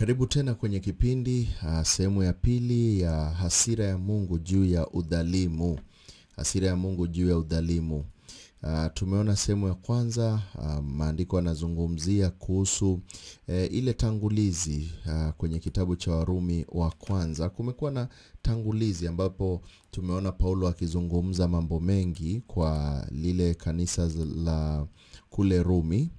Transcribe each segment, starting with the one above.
Karibu tena kwenye kipindi uh, sehemu ya pili ya hasira ya Mungu juu ya udhalimu. Hasira ya Mungu juu ya udhalimu. Uh, tumeona sehemu ya kwanza uh, maandiko yanazungumzia kuhusu e, ile tangulizi uh, kwenye kitabu cha Warumi wa kwanza. Kumekuwa na tangulizi ambapo tumeona Paulo akizungumza mambo mengi kwa lile kanisa la kule Rumi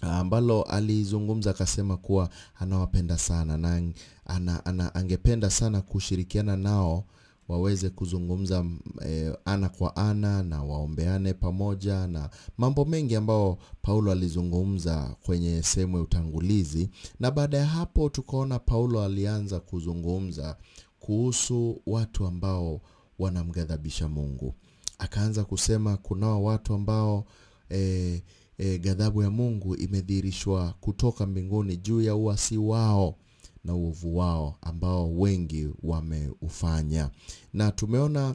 ambalo alizungumza akasema kuwa anawapenda sana na ana, ana, angependa sana kushirikiana nao waweze kuzungumza eh, ana kwa ana na waombeane pamoja na mambo mengi ambayo Paulo alizungumza kwenye sehemu ya utangulizi, na baada ya hapo tukaona Paulo alianza kuzungumza kuhusu watu ambao wanamghadhabisha Mungu. Akaanza kusema kunao watu ambao eh, e, ghadhabu ya Mungu imedhihirishwa kutoka mbinguni juu ya uasi wao na uovu wao ambao wengi wameufanya, na tumeona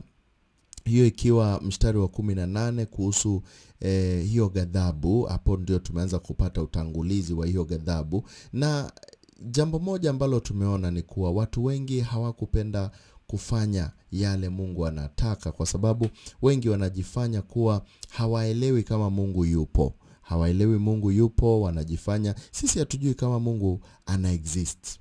hiyo ikiwa mstari wa kumi na nane kuhusu e, hiyo ghadhabu. Hapo ndio tumeanza kupata utangulizi wa hiyo ghadhabu, na jambo moja ambalo tumeona ni kuwa watu wengi hawakupenda kufanya yale Mungu anataka, kwa sababu wengi wanajifanya kuwa hawaelewi kama Mungu yupo hawaelewi Mungu yupo, wanajifanya sisi hatujui kama Mungu ana exist.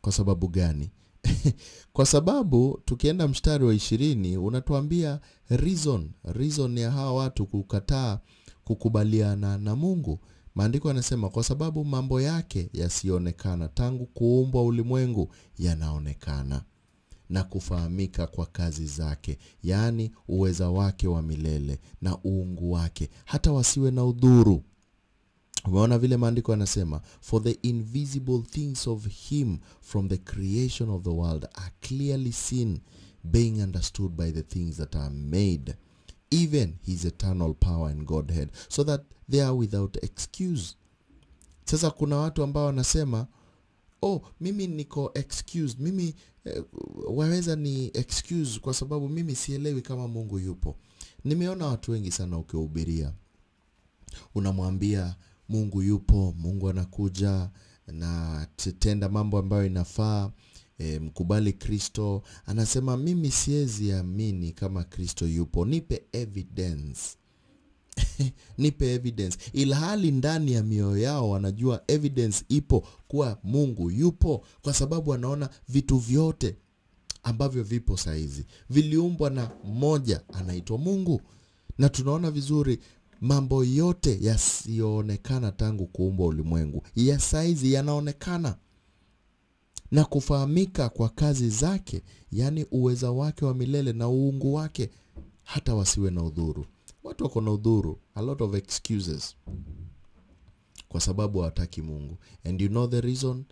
Kwa sababu gani? Kwa sababu tukienda mstari wa ishirini unatuambia reason, reason ya hawa watu kukataa kukubaliana na Mungu. Maandiko yanasema kwa sababu mambo yake yasiyoonekana tangu kuumbwa ulimwengu yanaonekana na kufahamika kwa kazi zake, yaani uweza wake wa milele na uungu wake, hata wasiwe na udhuru. Umeona vile maandiko yanasema, for the invisible things of him from the creation of the world are clearly seen being understood by the things that are made even his eternal power and godhead so that they are without excuse. Sasa kuna watu ambao wanasema oh, mimi niko excused, mimi waweza ni excuse kwa sababu mimi sielewi kama Mungu yupo. Nimeona watu wengi sana ukihubiria, unamwambia Mungu yupo, Mungu anakuja na tenda mambo ambayo inafaa e, mkubali Kristo. Anasema mimi siwezi amini kama Kristo yupo, nipe evidence nipe evidence, ilhali ndani ya mioyo yao wanajua evidence ipo kuwa Mungu yupo, kwa sababu wanaona vitu vyote ambavyo vipo saizi. Viliumbwa na mmoja anaitwa Mungu, na tunaona vizuri mambo yote yasiyoonekana tangu kuumbwa ulimwengu. Ya saizi yanaonekana. Na kufahamika kwa kazi zake, yaani uweza wake wa milele na uungu wake, hata wasiwe na udhuru. Watu wako na udhuru, a lot of excuses, kwa sababu hawataki Mungu. And you know the reason?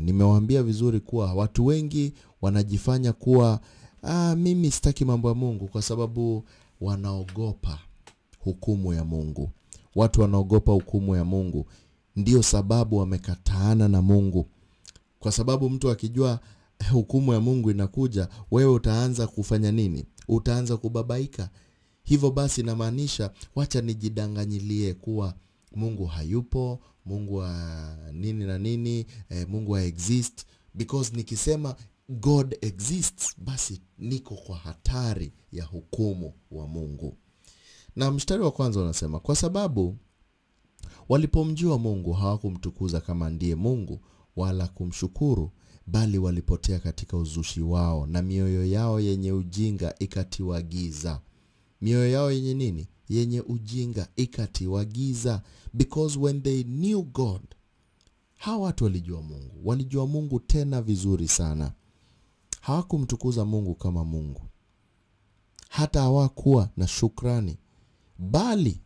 Nimewaambia vizuri kuwa watu wengi wanajifanya kuwa ah, mimi sitaki mambo ya Mungu kwa sababu wanaogopa hukumu ya Mungu. Watu wanaogopa hukumu ya Mungu, ndio sababu wamekataana na Mungu, kwa sababu mtu akijua hukumu ya Mungu inakuja, wewe utaanza kufanya nini? Utaanza kubabaika. Hivyo basi inamaanisha wacha nijidanganyilie kuwa Mungu hayupo, Mungu wa nini na nini, eh, Mungu wa exist because nikisema God exists, basi niko kwa hatari ya hukumu wa Mungu. Na mstari wa kwanza unasema kwa sababu walipomjua Mungu hawakumtukuza kama ndiye Mungu wala kumshukuru, bali walipotea katika uzushi wao, na mioyo yao yenye ujinga ikatiwa giza. Mioyo yao yenye nini? Yenye ujinga ikatiwa giza. Because when they knew God, hawa watu walijua Mungu, walijua Mungu tena vizuri sana. Hawakumtukuza Mungu kama Mungu, hata hawakuwa na shukrani, bali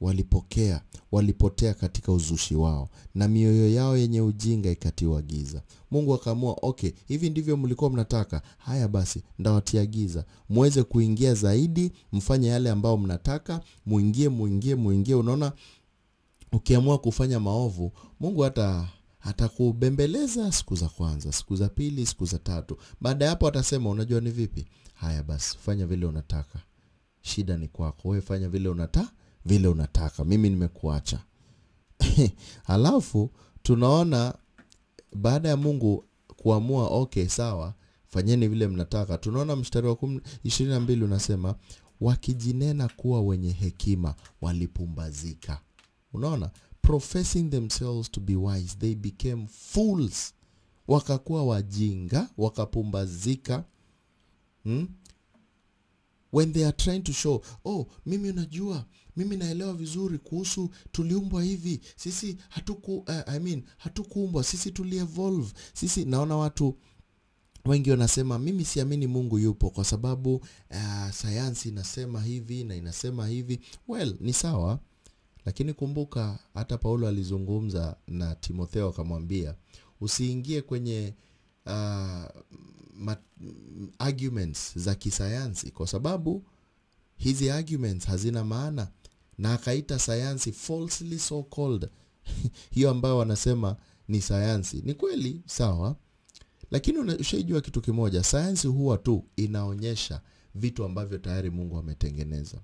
walipokea walipotea katika uzushi wao, na mioyo yao yenye ujinga ikatiwa giza. Mungu akaamua, okay, hivi ndivyo mlikuwa mnataka. Haya basi, ndawatia giza mweze kuingia zaidi, mfanye yale ambayo mnataka, muingie muingie muingie. Unaona, ukiamua kufanya maovu, Mungu hata atakubembeleza siku za kwanza, siku za pili, siku za tatu. Baada ya hapo atasema, unajua ni vipi? Haya basi, fanya vile unataka, shida ni kwako wewe, fanya vile unataka vile unataka, mimi nimekuacha. Halafu tunaona baada ya mungu kuamua okay sawa fanyeni vile mnataka. Tunaona mstari wa ishirini na mbili unasema wakijinena kuwa wenye hekima walipumbazika. Unaona? Professing themselves to be wise they became fools. Wakakuwa wajinga wakapumbazika. Hmm? When they are trying to show oh mimi unajua mimi naelewa vizuri kuhusu tuliumbwa hivi. Sisi hatuku uh, I mean, hatukuumbwa. Sisi tulievolve. Sisi naona watu wengi wanasema mimi siamini mungu yupo kwa sababu uh, sayansi inasema hivi na inasema hivi. Well ni sawa. Lakini kumbuka hata paulo alizungumza na timotheo akamwambia usiingie kwenye uh, arguments za kisayansi. Kwa sababu hizi arguments hazina maana. Na akaita sayansi falsely so called hiyo ambayo wanasema ni sayansi. Ni kweli sawa. Lakini ushaijua kitu kimoja. Sayansi huwa tu inaonyesha vitu ambavyo tayari mungu ametengeneza.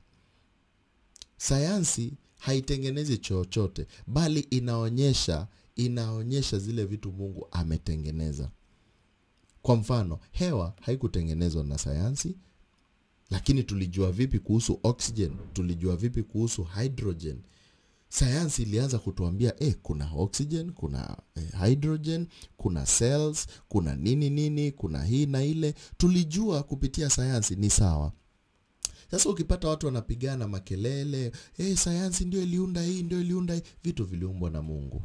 Sayansi haitengenezi chochote bali inaonyesha inaonyesha zile vitu mungu ametengeneza kwa mfano hewa haikutengenezwa na sayansi lakini tulijua vipi kuhusu oxygen tulijua vipi kuhusu hydrogen. Sayansi ilianza kutuambia eh, kuna oxygen kuna eh, hydrogen kuna cells kuna nini nini kuna hii na ile. Tulijua kupitia sayansi ni sawa. Sasa ukipata watu wanapigana makelele eh, sayansi ndio iliunda hii ndio iliunda hii vitu viliumbwa na mungu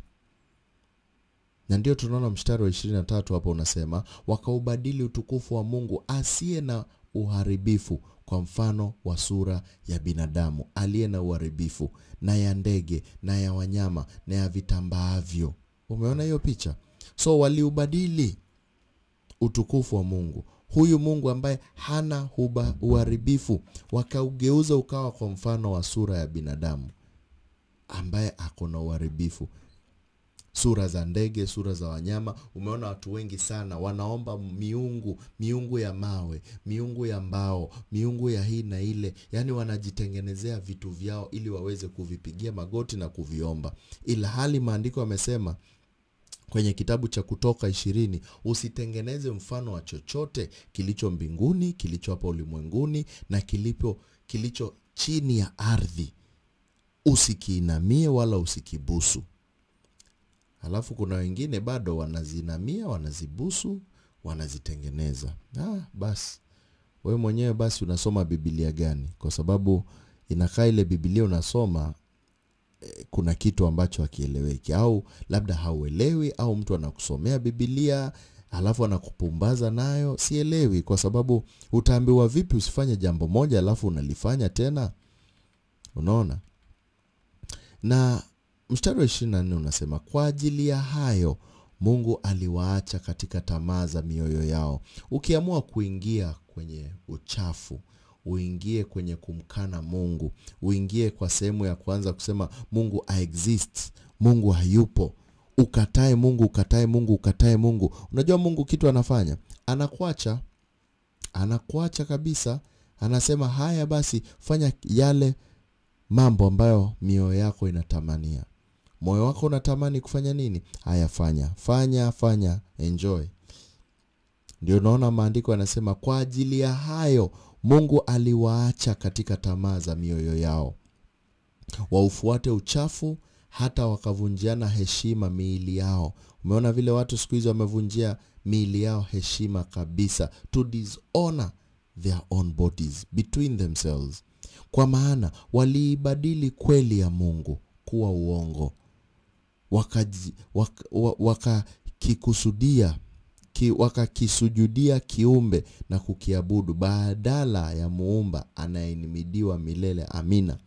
na ndio tunaona mstari wa 23 hapo unasema wakaubadili utukufu wa mungu asiye na uharibifu kwa mfano wa sura ya binadamu aliye na uharibifu na ya ndege na ya wanyama na ya vitambaavyo. Umeona hiyo picha? So waliubadili utukufu wa mungu. Huyu mungu ambaye hana huba, uharibifu wakaugeuza ukawa kwa mfano wa sura ya binadamu ambaye ako na uharibifu sura za ndege sura za wanyama. Umeona watu wengi sana wanaomba miungu miungu ya mawe miungu ya mbao miungu ya hii na ile. Yaani wanajitengenezea vitu vyao ili waweze kuvipigia magoti na kuviomba. Ila hali maandiko yamesema kwenye kitabu cha kutoka ishirini usitengeneze mfano wa chochote kilicho mbinguni kilicho hapa ulimwenguni na kilipo kilicho chini ya ardhi. Usikiinamie wala usikibusu halafu kuna wengine bado wanazinamia wanazibusu wanazitengeneza. Ah, basi wewe mwenyewe basi unasoma bibilia gani? Kwa sababu inakaa ile bibilia unasoma eh, kuna kitu ambacho hakieleweki. Au labda hauelewi au mtu anakusomea bibilia alafu anakupumbaza nayo sielewi. Kwa sababu utaambiwa vipi usifanye jambo moja alafu unalifanya tena? Unaona? Na mstari wa 24 unasema kwa ajili ya hayo mungu aliwaacha katika tamaa za mioyo yao. Ukiamua kuingia kwenye uchafu uingie kwenye kumkana mungu uingie kwa sehemu ya kwanza kusema mungu aexist, mungu hayupo. Ukatae mungu ukatae mungu ukatae mungu. Unajua mungu kitu anafanya? Anakuacha. Anakuacha kabisa. Anasema haya basi fanya yale mambo ambayo mioyo yako inatamania moyo wako unatamani kufanya nini? Haya fanya fanya fanya enjoy. Ndio unaona maandiko yanasema kwa ajili ya hayo mungu aliwaacha katika tamaa za mioyo yao. Waufuate uchafu hata wakavunjiana heshima miili yao. Umeona vile watu siku hizi wamevunjia miili yao heshima kabisa. To dishonor their own bodies between themselves. Kwa maana waliibadili kweli ya mungu kuwa uongo wakaji- waka, waka ki, wakakisujudia kiumbe na kukiabudu badala ya muumba anayenimidiwa milele. Amina.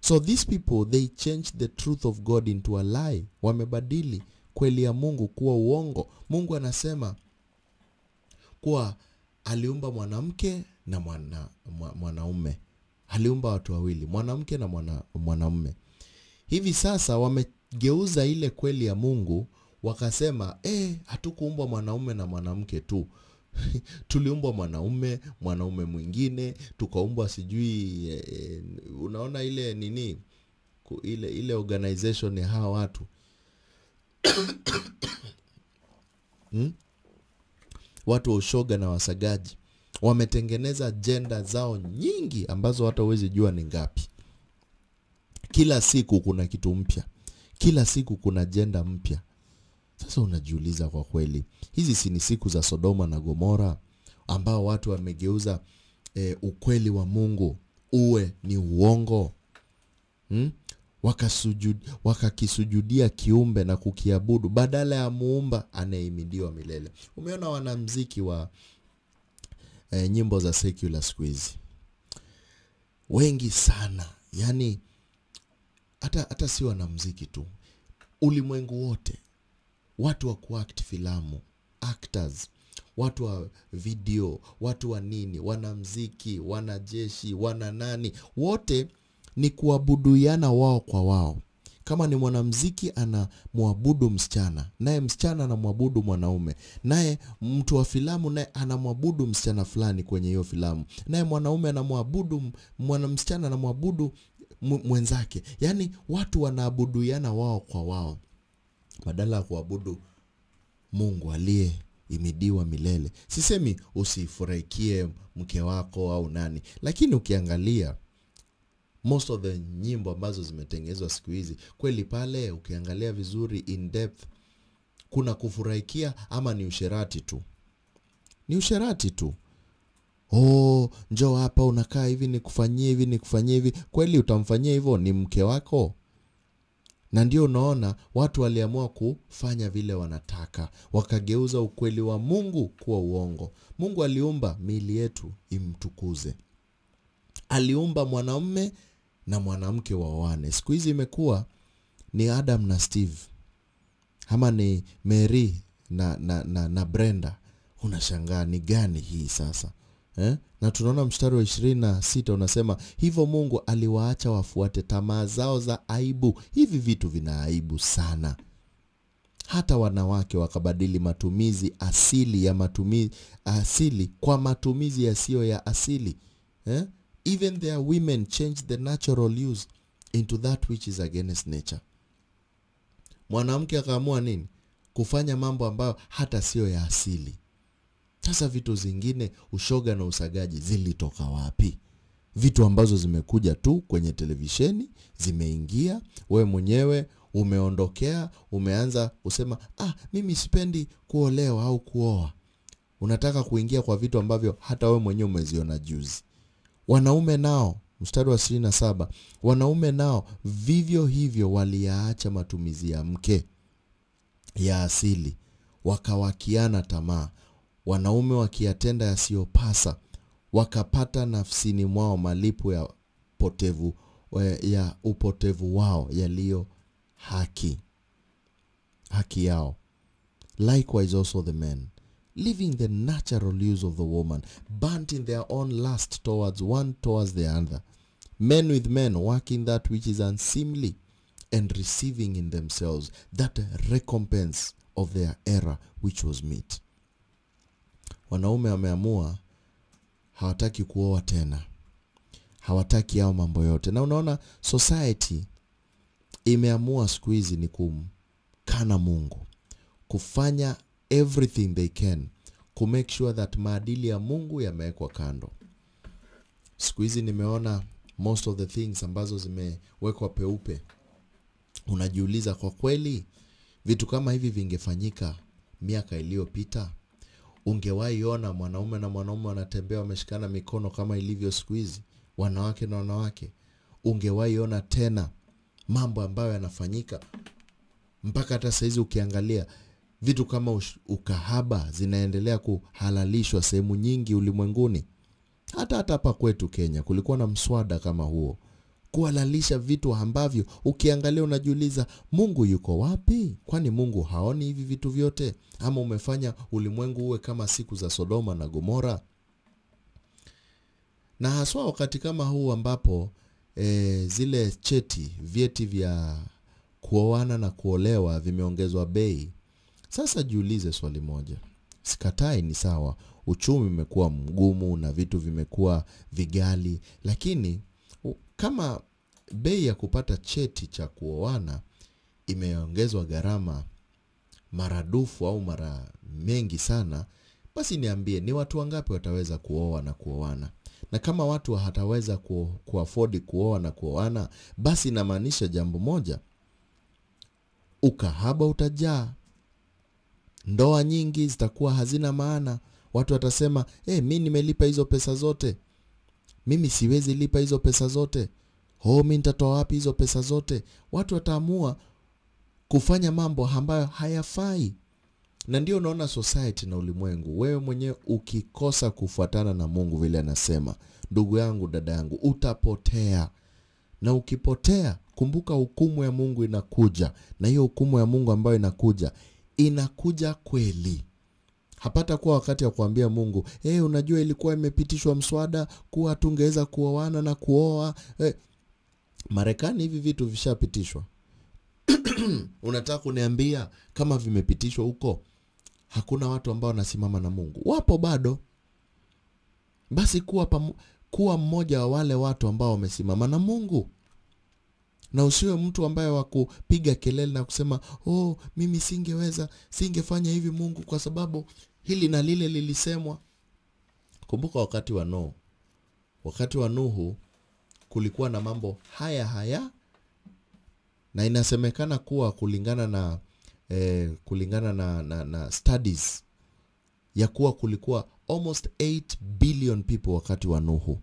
So these people they changed the truth of god into a lie. Wamebadili kweli ya mungu kuwa uongo. Mungu anasema kuwa aliumba mwanamke na mwana, mwanaume. Aliumba watu wawili mwanamke na mwana, mwanaume. Hivi sasa wamegeuza ile kweli ya mungu wakasema eh, hatukuumbwa mwanaume na mwanamke tu. Tuliumbwa mwanaume mwanaume mwingine tukaumbwa sijui eh, unaona ile nini? Ku- ile ile organization ya hawa watu. Hmm? watu wa ushoga na wasagaji wametengeneza jenda zao nyingi ambazo hata huwezi jua ni ngapi. Kila siku kuna kitu mpya kila siku kuna jenda mpya. Sasa unajiuliza kwa kweli hizi si ni siku za sodoma na gomora ambao watu wamegeuza e, ukweli wa mungu uwe ni uongo? Hmm? wakasujud, wakakisujudia kiumbe na kukiabudu badala ya muumba anayehimidiwa milele. Umeona wanamziki wa e, nyimbo za secular siku hizi? Wengi sana. Yani hata hata si wanamziki tu. Ulimwengu wote. Watu wa kuact filamu actors watu wa video watu wa nini wanamziki wanajeshi wana nani wote ni kuabuduiana wao kwa wao. Kama ni mwanamziki anamwabudu msichana naye msichana anamwabudu mwanaume naye mtu wa filamu naye anamwabudu msichana fulani kwenye hiyo filamu naye mwanaume anamwabudu mwana msichana anamwabudu mwenzake. Yaani watu wanaabuduiana wao kwa wao. Badala ya kuabudu mungu aliye imidiwa milele. Sisemi usifurahikie mke wako au nani. Lakini ukiangalia most of the nyimbo ambazo zimetengenezwa siku hizi kweli pale ukiangalia vizuri in depth kuna kufurahikia ama ni usherati tu. Ni usherati tu oh njoo hapa unakaa hivi nikufanyie hivi nikufanyie hivi. Kweli utamfanyia hivyo? Ni mke wako? Na ndio unaona watu waliamua kufanya vile wanataka. Wakageuza ukweli wa mungu kuwa uongo. Mungu aliumba miili yetu imtukuze. Aliumba mwanamume na mwanamke waoane. Siku hizi imekuwa ni adam na steve. Ama ni mary na, na, na, na brenda. Unashangaa ni gani hii sasa eh? na tunaona mstari wa ishirini na sita unasema hivyo mungu aliwaacha wafuate tamaa zao za aibu. Hivi vitu vina aibu sana. Hata wanawake wakabadili matumizi asili ya matumizi asili kwa matumizi yasiyo ya asili. Eh? even their women change the natural use into that which is against nature. Mwanamke akaamua nini? Kufanya mambo ambayo hata siyo ya asili sasa vitu zingine ushoga na usagaji zilitoka wapi? Vitu ambazo zimekuja tu kwenye televisheni zimeingia wewe mwenyewe umeondokea umeanza kusema ah mimi sipendi kuolewa au kuoa. Unataka kuingia kwa vitu ambavyo hata wewe mwenyewe umeziona juzi. Wanaume nao mstari wa ishirini na saba wanaume nao vivyo hivyo waliyaacha matumizi ya mke ya asili wakawakiana tamaa wanaume wakiyatenda yasiyopasa wakapata nafsini mwao malipo ya potevu ya upotevu wao yaliyo haki haki yao. Likewise also the men leaving the natural use of the woman burnt in their own lust towards one towards the other. Men with men working that which is unseemly and receiving in themselves that recompense of their error which was meet wanaume wameamua hawataki kuoa tena. Hawataki hao mambo yote. Na unaona society imeamua siku hizi ni kumkana mungu. Kufanya everything they can kumake sure that maadili ya mungu yamewekwa kando. Siku hizi nimeona most of the things ambazo zimewekwa peupe. Unajiuliza kwa kweli vitu kama hivi vingefanyika miaka iliyopita ungewahi ona mwanaume na mwanaume wanatembea wameshikana mikono kama ilivyo siku hizi? Wanawake na wanawake. Ungewahi ona tena mambo ambayo yanafanyika? Mpaka hata sahizi ukiangalia vitu kama ukahaba zinaendelea kuhalalishwa sehemu nyingi ulimwenguni. Hata hata hapa kwetu kenya kulikuwa na mswada kama huo kuhalalisha vitu ambavyo ukiangalia unajiuliza mungu yuko wapi? Kwani mungu haoni hivi vitu vyote? Ama umefanya ulimwengu uwe kama siku za sodoma na gomora? Na haswa wakati kama huu ambapo e, zile cheti vyeti vya kuoana na kuolewa vimeongezwa bei sasa jiulize swali moja. Sikatai ni sawa. Uchumi umekuwa mgumu na vitu vimekuwa vigali lakini kama bei ya kupata cheti cha kuoana imeongezwa gharama maradufu au mara mengi sana basi niambie ni watu wangapi wataweza kuoa na kuoana? Na kama watu hataweza ku, kuafodi kuoa na kuoana basi inamaanisha jambo moja ukahaba utajaa. Ndoa nyingi zitakuwa hazina maana. Watu watasema hey, mi nimelipa hizo pesa zote mimi siwezi lipa hizo pesa zote. Ho mi nitatoa wapi hizo pesa zote? Watu wataamua kufanya mambo ambayo hayafai. Na ndio unaona society na ulimwengu. Wewe mwenyewe ukikosa kufuatana na mungu vile anasema. Ndugu yangu dada yangu utapotea. Na ukipotea kumbuka hukumu ya mungu inakuja. Na hiyo hukumu ya mungu ambayo inakuja inakuja kweli hapata kuwa wakati wa kuambia mungu hey, unajua ilikuwa imepitishwa mswada kuwa tungeweza kuoana na kuoa. Hey. marekani hivi vitu vishapitishwa. Unataka kuniambia kama vimepitishwa huko? Hakuna watu ambao wanasimama na mungu. Wapo bado. Basi kuwa, pamu, kuwa mmoja wa wale watu ambao wamesimama na mungu. Na usiwe mtu ambaye wa kupiga kelele na kusema oh mimi singeweza singefanya hivi mungu kwa sababu hili na lile lilisemwa. Kumbuka wakati wa nuhu wakati wa nuhu kulikuwa na mambo haya haya na inasemekana kuwa kulingana na eh, kulingana na, na, na studies ya kuwa kulikuwa almost 8 billion people wakati wa nuhu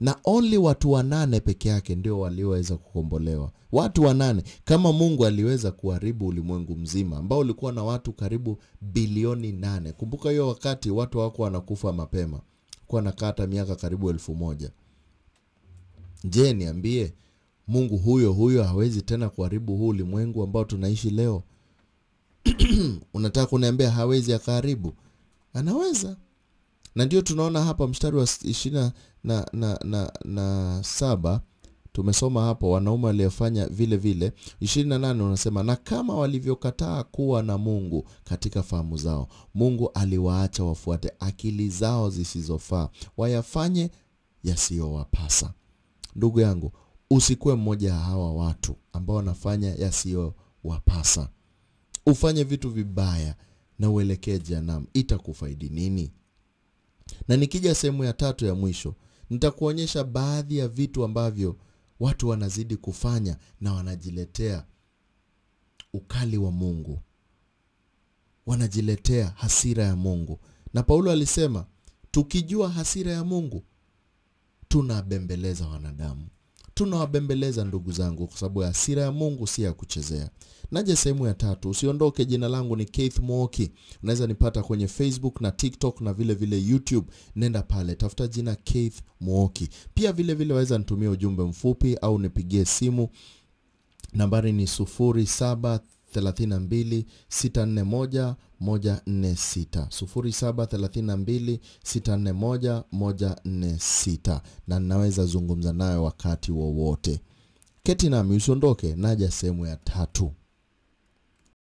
na only watu wanane peke yake ndio walioweza kukombolewa. Watu wanane kama mungu aliweza kuharibu ulimwengu mzima ambao ulikuwa na watu karibu bilioni nane. Kumbuka hiyo wakati watu wako wanakufa mapema. Kuwa nakata miaka karibu elfu moja. Je niambie mungu huyo huyo hawezi tena kuharibu huu ulimwengu ambao tunaishi leo? Unataka kuniambia hawezi akaharibu? Anaweza. Na ndio tunaona hapa mstari wa na, na, na, na saba tumesoma hapo wanaume waliofanya vile vile. Ishirini na nane unasema na kama walivyokataa kuwa na mungu katika fahamu zao mungu aliwaacha wafuate akili zao zisizofaa wayafanye yasiyowapasa. Ndugu yangu usikuwe mmoja wa hawa watu ambao wanafanya yasiyowapasa. Ufanye vitu vibaya na uelekee janam itakufaidi nini? Na nikija sehemu ya tatu ya mwisho nitakuonyesha baadhi ya vitu ambavyo watu wanazidi kufanya na wanajiletea ukali wa mungu. Wanajiletea hasira ya mungu. Na paulo alisema tukijua hasira ya mungu tunabembeleza wanadamu tunawabembeleza ndugu zangu kwa sababu asira ya mungu si ya kuchezea. Naje sehemu ya tatu. Usiondoke jina langu ni keith mwoki. Unaweza nipata kwenye facebook na tiktok na vile vile youtube. Nenda pale tafuta jina keith mwoki. Pia vile vile waweza nitumia ujumbe mfupi au nipigie simu. Nambari ni 07 32 641 146 0732 641 146 na ninaweza zungumza nayo wakati wowote. Keti nami usiondoke naja sehemu ya tatu